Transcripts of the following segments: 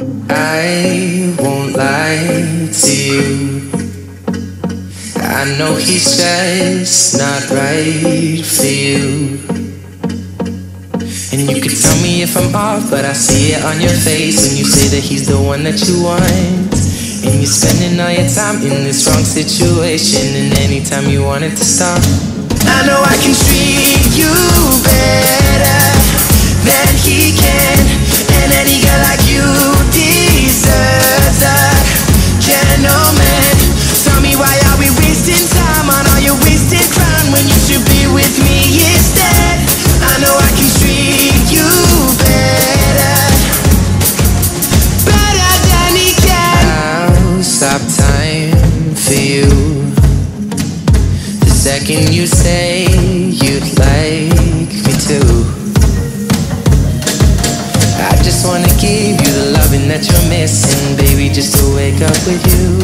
I won't lie to you. I know he's just not right for you. And you can tell me if I'm off, but I see it on your face when you say that he's the one that you want. And you're spending all your time in this wrong situation, and anytime you want it to stop. I know I can treat you better than he can, and any girl like you Second you say you'd like me to. I just wanna give you the loving that you're missing, baby, just to wake up with you.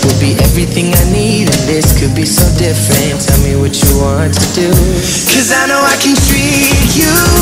Will be everything I need, and this could be so different. Tell me what you want to do. Cause I know I can treat you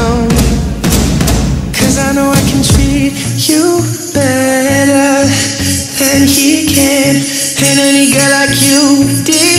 girl like you deserves